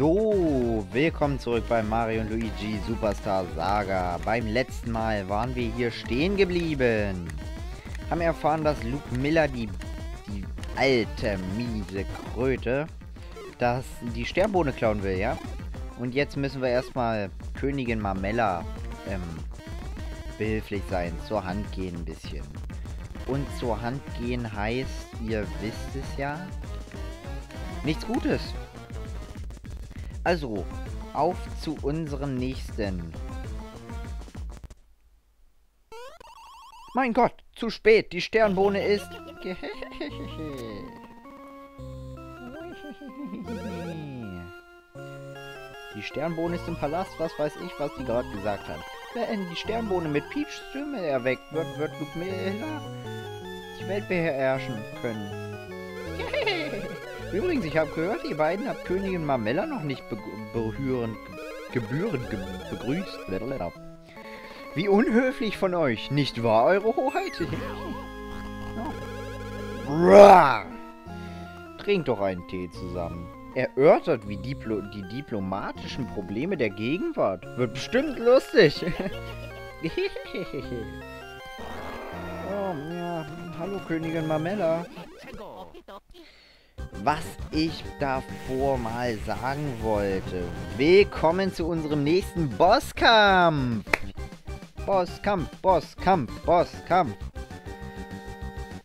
So, willkommen zurück bei Mario und Luigi Superstar Saga. Beim letzten Mal waren wir hier stehen geblieben. Haben erfahren, dass Luke Miller, die, die alte, miese Kröte, dass die Sternbohne klauen will, ja? Und jetzt müssen wir erstmal Königin Marmella ähm, behilflich sein, zur Hand gehen ein bisschen. Und zur Hand gehen heißt, ihr wisst es ja, nichts Gutes. Also, auf zu unserem nächsten. Mein Gott, zu spät. Die Sternbohne ist... Die Sternbohne ist im Palast. Was weiß ich, was die gerade gesagt hat. Wenn die Sternbohne mit Peach Stimme erweckt wird, wird Luke die Welt beherrschen können. Übrigens, ich habe gehört, ihr beiden habt Königin Marmella noch nicht be berührend, gebührend ge begrüßt. Wie unhöflich von euch, nicht wahr, Eure Hoheit? ja. Trink doch einen Tee zusammen. Erörtert wie Diplo die diplomatischen Probleme der Gegenwart. Wird bestimmt lustig. oh, ja. Hallo, Königin Marmella was ich davor mal sagen wollte. Willkommen zu unserem nächsten Bosskampf. Bosskampf, Bosskampf, Bosskampf.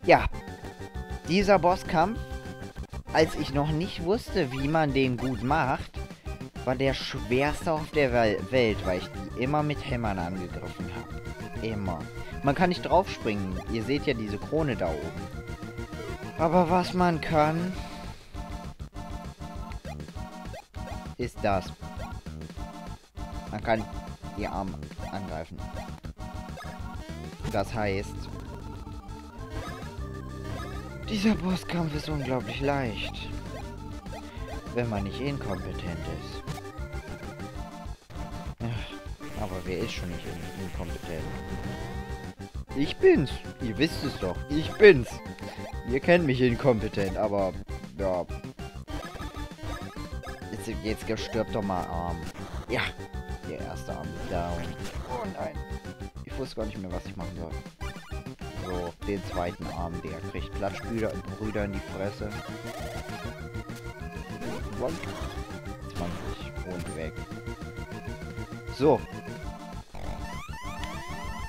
Ja, dieser Bosskampf, als ich noch nicht wusste, wie man den gut macht, war der schwerste auf der Welt, weil ich die immer mit Hämmern angegriffen habe. Immer. Man kann nicht draufspringen. Ihr seht ja diese Krone da oben. Aber was man kann, ist das. Man kann die Arme angreifen. Das heißt, dieser Bosskampf ist unglaublich leicht, wenn man nicht inkompetent ist. Aber wer ist schon nicht inkompetent? Ich bin's. Ihr wisst es doch. Ich bin's. Ihr kennt mich inkompetent, aber ja, Jetzt, jetzt stirbt doch mal Arm. Ja, der erste Arm ist down. Oh nein. Ich wusste gar nicht mehr, was ich machen soll. So, den zweiten Arm, der kriegt Klatschbrüder Brüder in die Fresse. 20 und weg. So.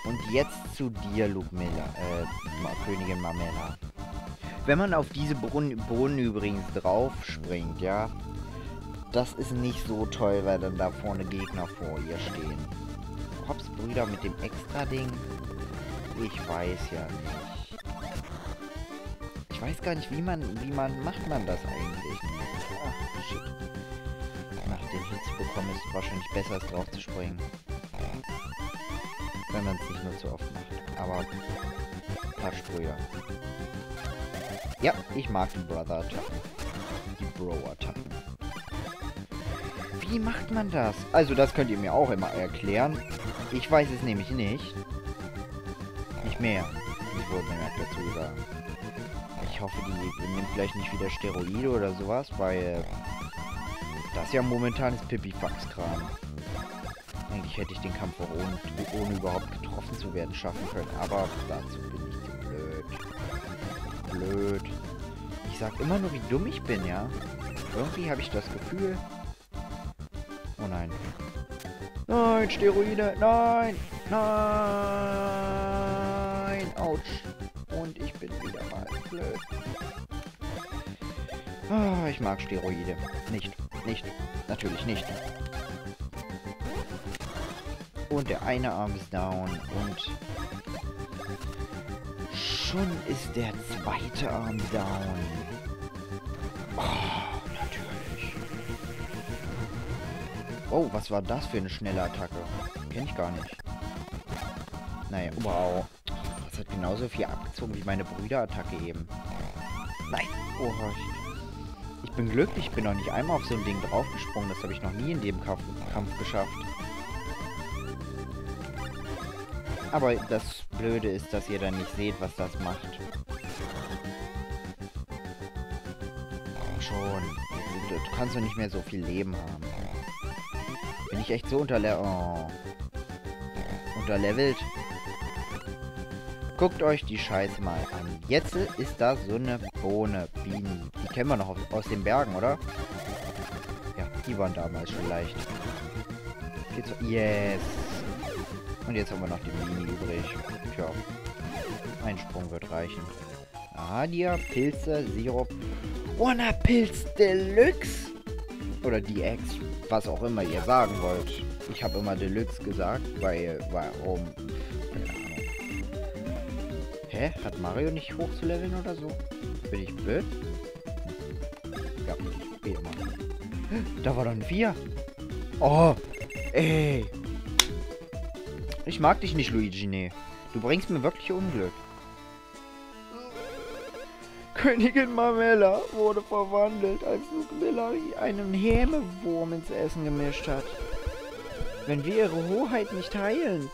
Und jetzt zu dir, Luke Miller, äh, Königin Marmella. Wenn man auf diese Bohnen übrigens drauf springt, ja, das ist nicht so toll, weil dann da vorne Gegner vor ihr stehen. Hops Brüder mit dem Extra-Ding? Ich weiß ja nicht. Ich weiß gar nicht, wie man, wie man, macht man das eigentlich? Ach, shit. Nach den Hits bekommen ist es wahrscheinlich besser, als drauf zu springen. Wenn man es nicht nur zu oft macht. Aber, paar Sprühe. Ja, ich mag die Brother-Attacken. Die Bro-Attacken. Wie macht man das? Also das könnt ihr mir auch immer erklären. Ich weiß es nämlich nicht. Nicht mehr. Ich wurde mir dazu sagen. Ich hoffe, die nimmt vielleicht nicht wieder Steroide oder sowas, weil das ja momentan ist Pipifax-Kram. Eigentlich hätte ich den Kampf auch ohne, ohne überhaupt getroffen zu werden schaffen können, aber dazu bin ich zu blöd. Blöd. Ich sag immer nur, wie dumm ich bin, ja. Irgendwie habe ich das Gefühl, Oh nein. Nein, Steroide. Nein. Nein. Autsch. Und ich bin wieder mal blöd. Oh, ich mag Steroide. Nicht. Nicht. Natürlich nicht. Und der eine Arm ist down. Und schon ist der zweite Arm down. Oh, was war das für eine schnelle Attacke? Kenne ich gar nicht. Naja, wow. Das hat genauso viel abgezogen wie meine Brüderattacke eben. Nein. Oh, ich, ich bin glücklich. Ich bin noch nicht einmal auf so ein Ding draufgesprungen. Das habe ich noch nie in dem Kampf, Kampf geschafft. Aber das Blöde ist, dass ihr dann nicht seht, was das macht. Schon. Du kannst doch nicht mehr so viel Leben haben. Bin ich echt so unterle oh. unterlevelt? Guckt euch die Scheiße mal an. Jetzt ist da so eine Bohne, Bienen. Die kennen wir noch aus den Bergen, oder? Ja, die waren damals schon leicht. Yes. Und jetzt haben wir noch die Bienen übrig. Tja. Ein Sprung wird reichen. Adia, Pilze, Sirup. Wanna Pilz Deluxe? Oder DX, was auch immer ihr sagen wollt. Ich habe immer Deluxe gesagt, weil, warum? Hä? Hat Mario nicht hochzuleveln oder so? Bin ich blöd? Ja, wie immer. Da war dann vier. Oh, ey. Ich mag dich nicht, Luigi, nee. Du bringst mir wirklich Unglück. Königin Mamella wurde verwandelt, als Lucmilla einen Hämewurm ins Essen gemischt hat. Wenn wir ihre Hoheit nicht heilen,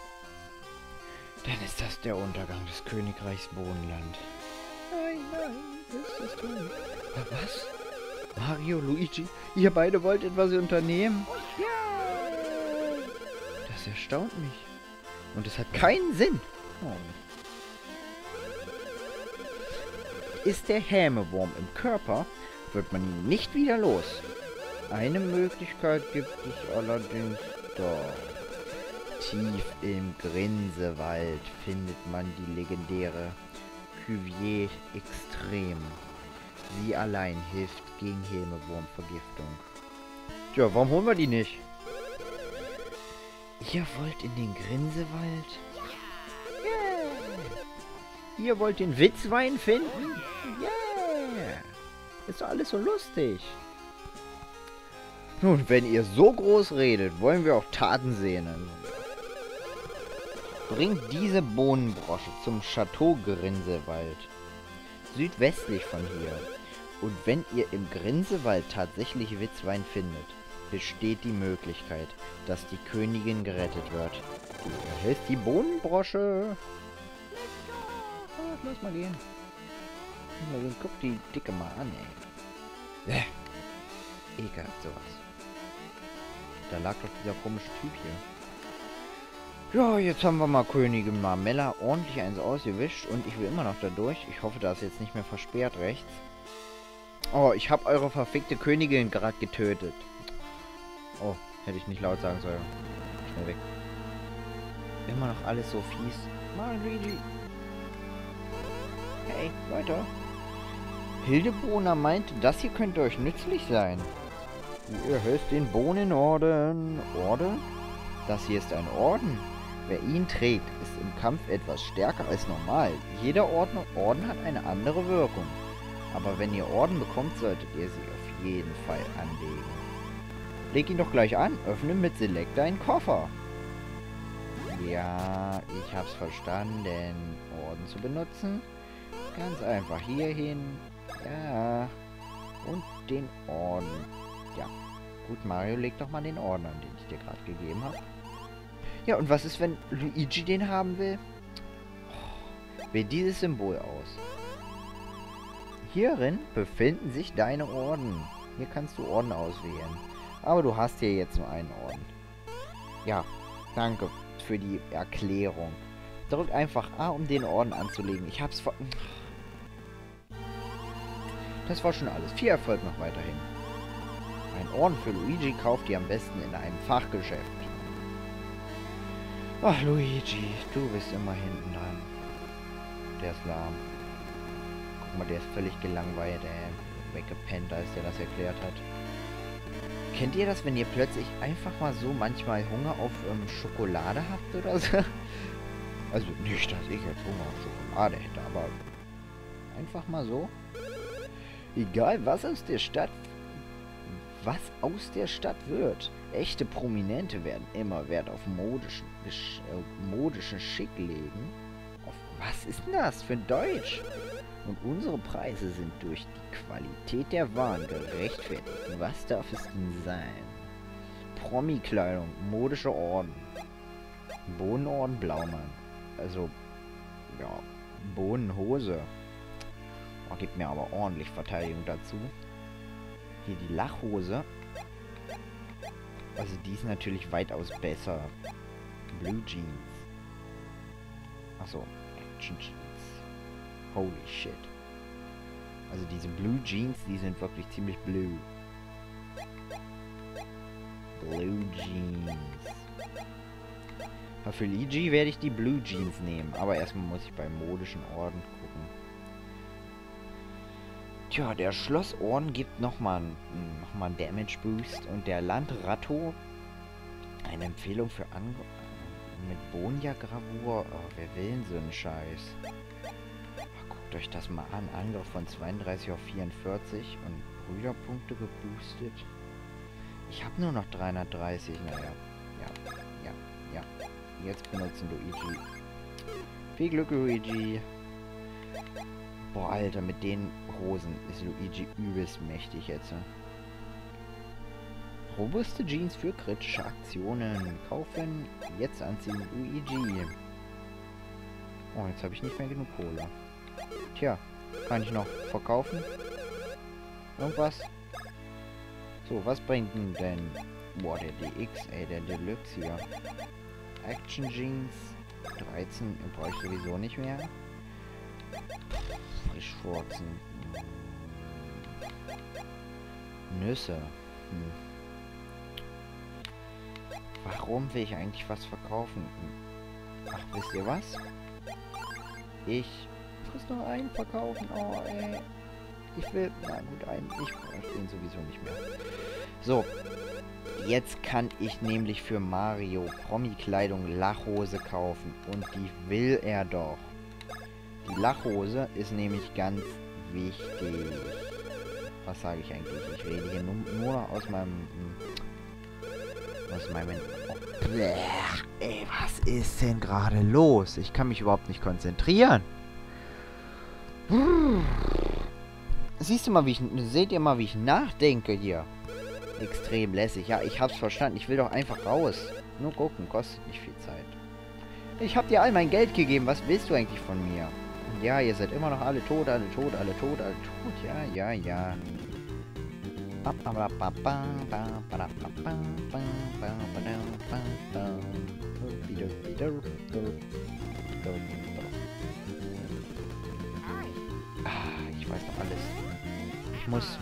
dann ist das der Untergang des Königreichs Bodenland. Nein, nein, ist das tun. Was? Mario, Luigi, ihr beide wollt etwas unternehmen? Ja! Das erstaunt mich. Und es hat keinen Sinn. Oh. Ist der Hämewurm im Körper, wird man ihn nicht wieder los. Eine Möglichkeit gibt es allerdings doch. Tief im Grinsewald findet man die legendäre Cuvier Extrem. Sie allein hilft gegen Hämewurmvergiftung. Tja, warum holen wir die nicht? Ihr wollt in den Grinsewald? Yeah. Ihr wollt den Witzwein finden? Yeah. Ist doch alles so lustig. Nun, wenn ihr so groß redet, wollen wir auch Taten sehen. Bringt diese Bohnenbrosche zum Chateau Grinsewald. Südwestlich von hier. Und wenn ihr im Grinsewald tatsächlich Witzwein findet, besteht die Möglichkeit, dass die Königin gerettet wird. Du erhältst die Bohnenbrosche. Lass mal gehen. Gehen. Guck die Dicke mal an, ey. Äh. Ekelhaft sowas. Da lag doch dieser komische Typ hier. Ja, jetzt haben wir mal Königin Marmella ordentlich eins ausgewischt und ich will immer noch da durch. Ich hoffe, da ist jetzt nicht mehr versperrt rechts. Oh, ich habe eure verfickte Königin gerade getötet. Oh, hätte ich nicht laut sagen sollen. Schnell weg. Immer noch alles so fies. Mal Luigi. Hey, weiter. Hildebrunner meinte, das hier könnte euch nützlich sein. Ihr hört den Bohnenorden. Orden? Das hier ist ein Orden. Wer ihn trägt, ist im Kampf etwas stärker als normal. Jeder Orden, Orden hat eine andere Wirkung. Aber wenn ihr Orden bekommt, solltet ihr sie auf jeden Fall anlegen. Leg ihn doch gleich an. Öffne mit Select deinen Koffer. Ja, ich hab's verstanden. Orden zu benutzen. Ganz einfach hierhin. Ja. Und den Orden. Ja. Gut, Mario, leg doch mal den Orden an, den ich dir gerade gegeben habe. Ja, und was ist, wenn Luigi den haben will? Oh, wähl dieses Symbol aus. Hierin befinden sich deine Orden. Hier kannst du Orden auswählen. Aber du hast hier jetzt nur einen Orden. Ja, danke für die Erklärung. Drück einfach A, um den Orden anzulegen. Ich hab's ver... Das war schon alles. Viel Erfolg noch weiterhin. Ein Orden für Luigi kauft ihr am besten in einem Fachgeschäft. Ach, Luigi, du bist immer hinten dran. Der ist lahm. Guck mal, der ist völlig gelangweilt, ey. Weggepennt, als der das erklärt hat. Kennt ihr das, wenn ihr plötzlich einfach mal so manchmal Hunger auf ähm, Schokolade habt oder so? Also nicht, dass ich jetzt Hunger auf Schokolade hätte, aber einfach mal so. Egal, was aus der Stadt was aus der Stadt wird. Echte Prominente werden immer Wert auf modischen, äh, modischen Schick legen. Auf was ist denn das für ein Deutsch? Und unsere Preise sind durch die Qualität der Waren gerechtfertigt. Was darf es denn sein? Promi-Kleidung, modische Orden. Bohnenorden Blaumann. Also, ja, Bohnenhose. Oh, gibt mir aber ordentlich Verteidigung dazu. Hier die Lachhose. Also die ist natürlich weitaus besser. Blue Jeans. Achso, Action Jeans. Holy shit. Also diese Blue Jeans, die sind wirklich ziemlich blue. Blue Jeans. Für Luigi werde ich die Blue Jeans nehmen. Aber erstmal muss ich beim modischen Orden. Tja, der Schlossorden gibt nochmal noch mal einen Damage Boost. Und der Landratto eine Empfehlung für An mit Bonja-Gravur. Oh, wer will so einen Scheiß? Oh, guckt euch das mal an. Angriff von 32 auf 44 und Brüderpunkte geboostet. Ich habe nur noch 330. Naja, ja, ja, ja. Jetzt benutzen Luigi. Viel Glück, Luigi. Boah, Alter, mit den Hosen ist Luigi übelst mächtig jetzt. Robuste Jeans für kritische Aktionen. Kaufen, jetzt anziehen, Luigi. Oh, jetzt habe ich nicht mehr genug Kohle. Tja, kann ich noch verkaufen? Irgendwas? So, was bringt denn... Boah, der DX, ey, der Deluxe hier. Action Jeans. 13 brauche ich sowieso nicht mehr. Frischwurzen. Nüsse. Hm. Warum will ich eigentlich was verkaufen? Ach, wisst ihr was? Ich muss nur einen verkaufen. Oh, ey. Ich will... Na gut, einen. Ich brauche den sowieso nicht mehr. So. Jetzt kann ich nämlich für Mario Promi-Kleidung Lachhose kaufen. Und die will er doch. Die Lachhose ist nämlich ganz wichtig. Was sage ich eigentlich? Ich rede hier nur, nur aus meinem aus meinem... Oh, bleh, ey, was ist denn gerade los? Ich kann mich überhaupt nicht konzentrieren. Siehst du mal, wie ich... Seht ihr mal, wie ich nachdenke hier? Extrem lässig. Ja, ich hab's verstanden. Ich will doch einfach raus. Nur gucken, kostet nicht viel Zeit. Ich hab dir all mein Geld gegeben. Was willst du eigentlich von mir? Ja, ihr seid immer noch alle tot, alle tot, alle tot, alle tot. Ja, ja, ja. Ich weiß noch alles. Ich muss...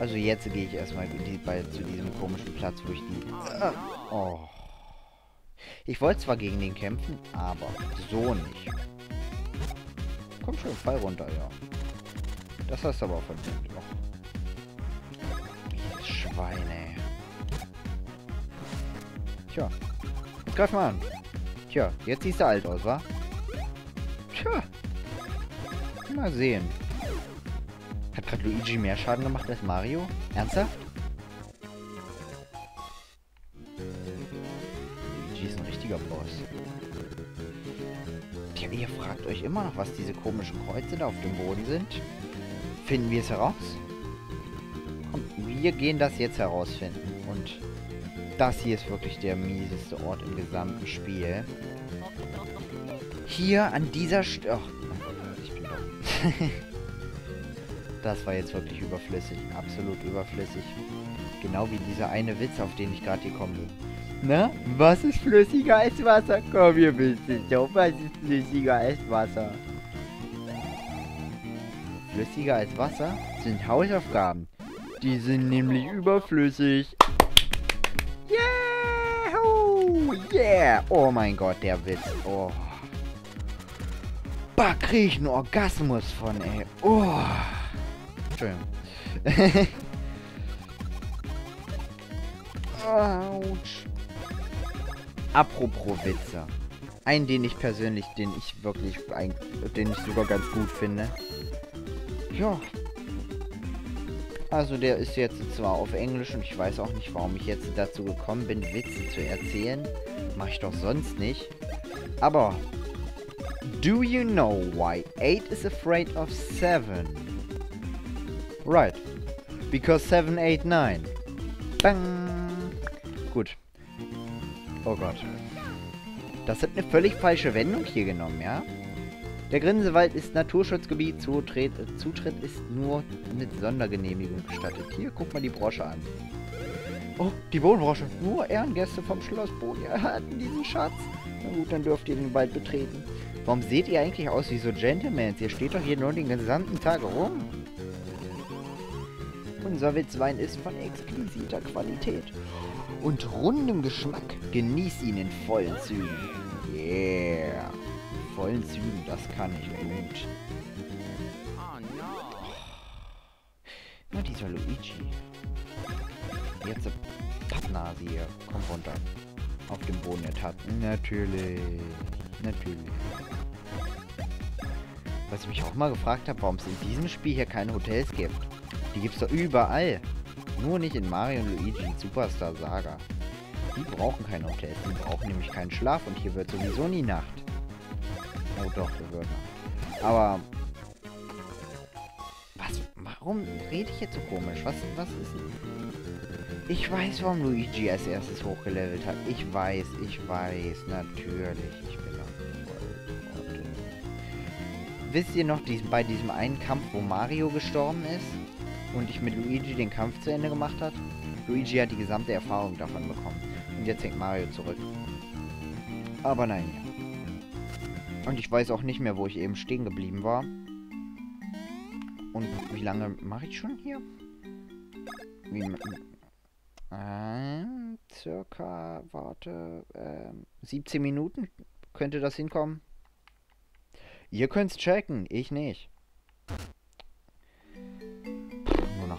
Also jetzt gehe ich erstmal die, bei, zu diesem komischen Platz, wo ich die... Oh. Ich wollte zwar gegen den kämpfen, aber so nicht. Komm schon, fall runter, ja. Das hast du aber verdient. Schweine. Tja. Jetzt greif mal an. Tja, jetzt siehst du alt aus, wa? Tja. Mal sehen. Hat gerade Luigi mehr Schaden gemacht als Mario? Ernsthaft? Immer noch, was diese komischen Kreuze da auf dem Boden sind. Finden wir es heraus? wir gehen das jetzt herausfinden. Und das hier ist wirklich der mieseste Ort im gesamten Spiel. Hier an dieser Stelle... ich bin dumm. das war jetzt wirklich überflüssig. Absolut überflüssig. Genau wie dieser eine Witz, auf den ich gerade gekommen bin. Na, was ist flüssiger als Wasser? Komm, ihr wisst es doch. Was ist flüssiger als Wasser? Flüssiger als Wasser sind Hausaufgaben. Die sind nämlich überflüssig. Yeah! Yeah! Oh mein Gott, der Witz. Oh. Bah, krieg ich einen Orgasmus von, ey. Oh. Entschuldigung. Autsch. Apropos Witze. Einen, den ich persönlich, den ich wirklich, den ich sogar ganz gut finde. Ja, also der ist jetzt zwar auf Englisch und ich weiß auch nicht, warum ich jetzt dazu gekommen bin, Witze zu erzählen. Mache ich doch sonst nicht. Aber, do you know why 8 is afraid of 7? Right. Because 7, 8, 9. Bang. Gut. Oh Gott. Das hat eine völlig falsche Wendung hier genommen, ja? Der Grinsewald ist Naturschutzgebiet. Zutritt, Zutritt ist nur mit Sondergenehmigung gestattet. Hier, guck mal die Brosche an. Oh, die Wohnbrosche. Nur Ehrengäste vom Schloss Boni erhalten diesen Schatz. Na gut, dann dürft ihr den Wald betreten. Warum seht ihr eigentlich aus wie so Gentlemans? Ihr steht doch hier nur den gesamten Tag rum. Unser Witzwein ist von exquisiter Qualität und rundem Geschmack. Genieß ihn in vollen Zügen. Yeah. Vollen Zügen, das kann ich gut. Na, dieser Luigi. Jetzt Pappnase hier. Komm runter. Auf dem Boden der Taten. Natürlich. Natürlich. Was ich mich auch mal gefragt habe, warum es in diesem Spiel hier keine Hotels gibt. Die gibt es doch überall. Nur nicht in Mario und Luigi Superstar Saga. Die brauchen kein Hotels, die brauchen nämlich keinen Schlaf und hier wird sowieso nie Nacht. Oh doch, hier wird Nacht. Aber... Was? Warum rede ich jetzt so komisch? Was, was ist... Ich weiß, warum Luigi als erstes hochgelevelt hat. Ich weiß, ich weiß, natürlich. Ich bin voll Wisst ihr noch diesen, bei diesem einen Kampf, wo Mario gestorben ist? Und ich mit Luigi den Kampf zu Ende gemacht hat? Luigi hat die gesamte Erfahrung davon bekommen. Und jetzt hängt Mario zurück. Aber nein. Und ich weiß auch nicht mehr, wo ich eben stehen geblieben war. Und wie lange mache ich schon hier? Wie, ähm, circa, warte, ähm, 17 Minuten könnte das hinkommen. Ihr könnt's checken, ich nicht.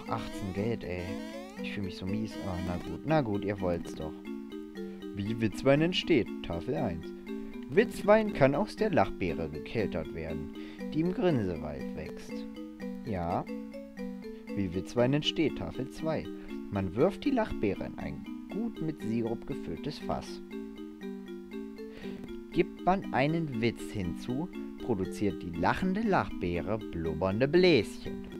Puh, nur noch 18 Geld, ey. Ich fühle mich so mies. Oh, na gut, na gut, ihr wollt's doch. Wie Witzwein entsteht, Tafel 1. Witzwein kann aus der Lachbeere gekeltert werden, die im Grinsewald wächst. Ja. Wie Witzwein entsteht, Tafel 2. Man wirft die Lachbeere in ein gut mit Sirup gefülltes Fass. Gibt man einen Witz hinzu, produziert die lachende Lachbeere blubbernde Bläschen.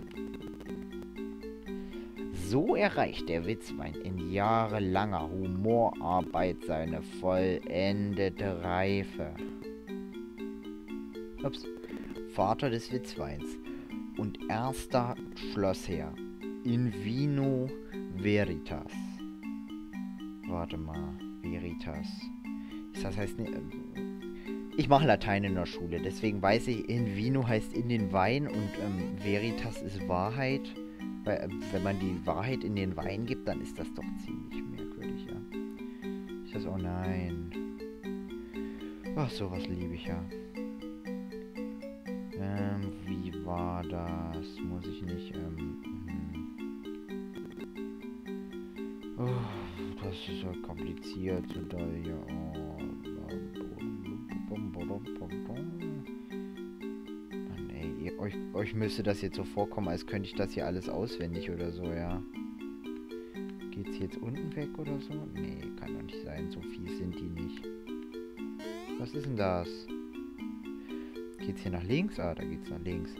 So erreicht der Witzwein in jahrelanger Humorarbeit seine vollendete Reife. Ups. Vater des Witzweins und erster Schlossherr in Vino Veritas. Warte mal, Veritas. Das heißt, ne, ich mache Latein in der Schule, deswegen weiß ich, in Vino heißt in den Wein und ähm, Veritas ist Wahrheit. Wenn man die Wahrheit in den Wein gibt, dann ist das doch ziemlich merkwürdig, ja. Ich das, oh nein. Ach, sowas liebe ich ja. Ähm, wie war das? Muss ich nicht, ähm, Oh, das ist ja kompliziert so da hier. Oh. Euch, müsste das jetzt so vorkommen, als könnte ich das hier alles auswendig oder so, ja. Geht's jetzt unten weg oder so? Nee, kann doch nicht sein. So fies sind die nicht. Was ist denn das? Geht's hier nach links? Ah, da geht's nach links.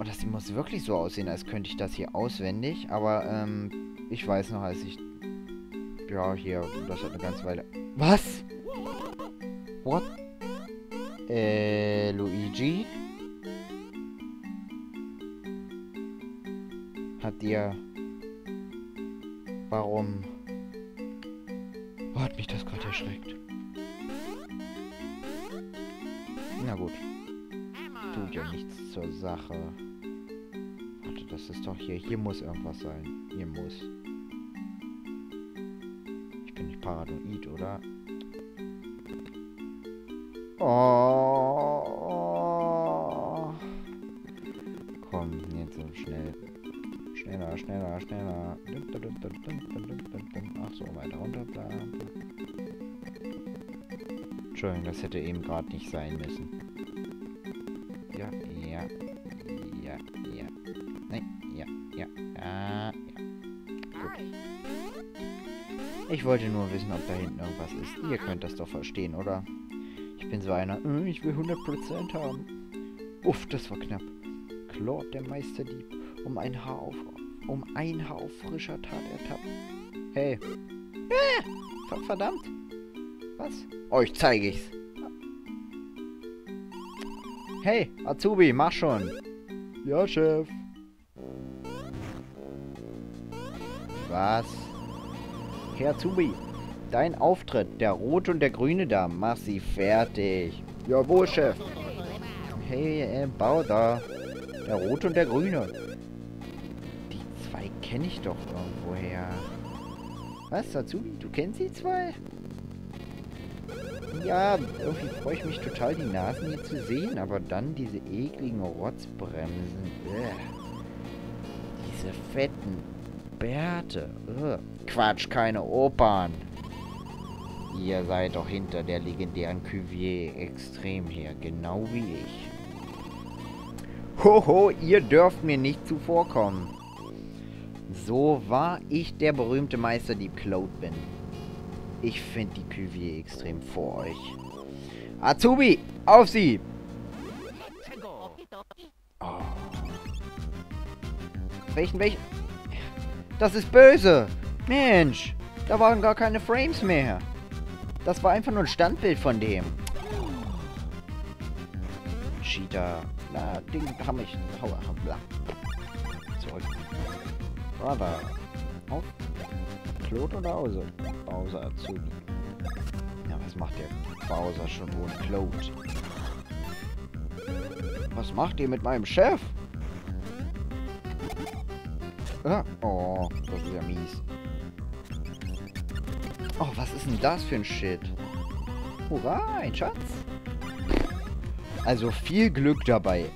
Oh, das muss wirklich so aussehen, als könnte ich das hier auswendig. Aber, ähm, ich weiß noch, als ich... Ja, hier, das hat eine ganze Weile... Was? What? Äh, Luigi? Hat dir... Warum... Oh, hat mich das gerade erschreckt. Na gut. Tut ja nichts zur Sache das ist doch hier. Hier muss irgendwas sein. Hier muss. Ich bin nicht paranoid, oder? Oh. Komm, jetzt so schnell. Schneller, schneller, schneller. Ach so, weiter runter. Entschuldigung, das hätte eben gerade nicht sein müssen. Ja, ja, ja, ja. Nein, ja, ja, ja, ja. Gut. Ich wollte nur wissen, ob da hinten irgendwas ist. Ihr könnt das doch verstehen, oder? Bin so einer, äh, ich will 100% haben. Uff, das war knapp. Claude, der Meisterdieb, um ein Haar auf, um ein Haar auf frischer Tat ertappt. Hey. Äh, verdammt. Was? Euch zeige ich's. Hey, Azubi, mach schon. Ja, Chef. Was? Herr Azubi, dein Auftritt, der rote und der grüne da, mach sie fertig. Jawohl, Chef. Hey, äh, Bauder. Der rote und der grüne. Die zwei kenne ich doch irgendwoher. Was, Azubi? Du kennst die zwei? Ja, irgendwie freue ich mich total, die Nasen hier zu sehen, aber dann diese ekligen Rotzbremsen. Ugh. Diese fetten Bärte. Ugh. Quatsch, keine Opern. Ihr seid doch hinter der legendären Cuvier extrem her, genau wie ich. Hoho, ihr dürft mir nicht zuvorkommen. So war ich der berühmte Meisterdieb Claude bin. Ich finde die Cuvier extrem vor euch. Azubi, auf sie! Oh. Welchen, welchen? Das ist böse! Mensch, da waren gar keine Frames mehr. Das war einfach nur ein Standbild von dem. Cheater. Na, den hab ich. Hau, hau, bla. Zurück. Brother. Auf. Claude oder Hause? Bowser Azubi. Ja, was macht der Bowser schon ohne Claude? Was macht ihr mit meinem Chef? Ah, oh, das ist ja mies. Oh, was ist denn das für ein Shit? Hurra, ein Schatz. Also viel Glück dabei,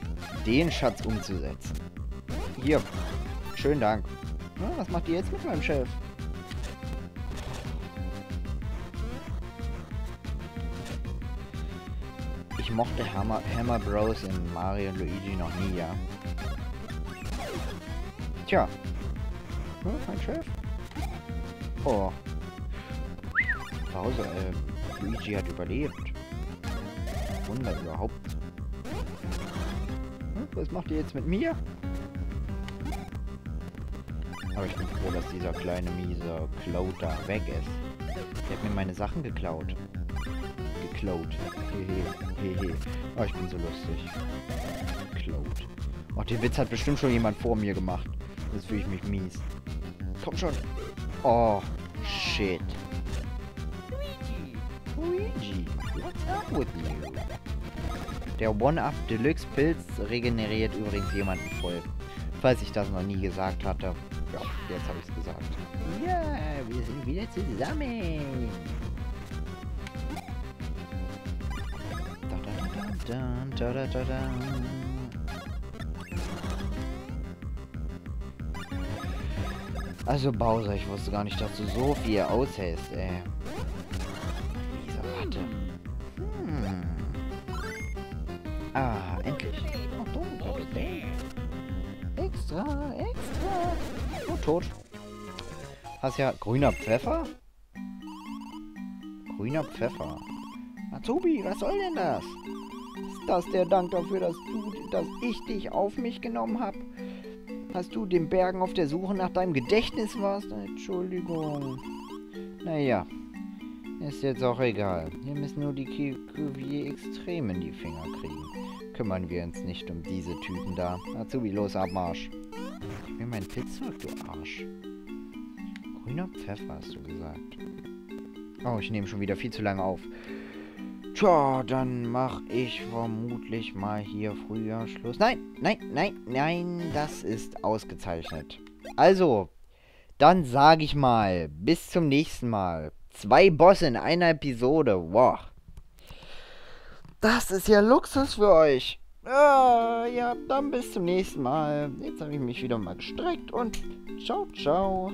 den Schatz umzusetzen. Hier, schönen Dank. Na, was macht ihr jetzt mit meinem Chef? Ich mochte Hammer, Hammer Bros in Mario und Luigi noch nie, ja. Tja. Hm, mein Chef? Oh. Pause, äh, Luigi hat überlebt. Wunder überhaupt. Hm, was macht ihr jetzt mit mir? Aber ich bin froh, dass dieser kleine miese da weg ist. Der hat mir meine Sachen geklaut. Geklaut. Hehe. Hehe. Oh, ich bin so lustig. Cloud. Oh, den Witz hat bestimmt schon jemand vor mir gemacht. Jetzt fühle ich mich mies. Komm schon. Oh, shit. With you? Der One-Up Deluxe Pilz regeneriert übrigens jemanden voll. Falls ich das noch nie gesagt hatte. Ja, jetzt habe ich es gesagt. Ja, wir sind wieder zusammen. Da, da, da, da, da, da. Also Bowser, ich wusste gar nicht, dass du so viel aushältst, ey. Hast ja grüner Pfeffer? Grüner Pfeffer. Azubi, was soll denn das? Ist das der Dank dafür, dass du, dass ich dich auf mich genommen habe? Hast du den Bergen auf der Suche nach deinem Gedächtnis warst? Entschuldigung. Naja. Ist jetzt auch egal. Wir müssen nur die Cuvier extrem in die Finger kriegen. Kümmern wir uns nicht um diese Typen da. Azubi, los, Abmarsch. Gib mir meinen zurück, du Arsch. Grüner Pfeffer, hast du gesagt. Oh, ich nehme schon wieder viel zu lange auf. Tja, dann mache ich vermutlich mal hier früher Schluss. Nein, nein, nein, nein, das ist ausgezeichnet. Also, dann sage ich mal, bis zum nächsten Mal. Zwei Bosse in einer Episode. Wow. Das ist ja Luxus für euch. Ah, ja, dann bis zum nächsten Mal. Jetzt habe ich mich wieder mal gestreckt und ciao, ciao.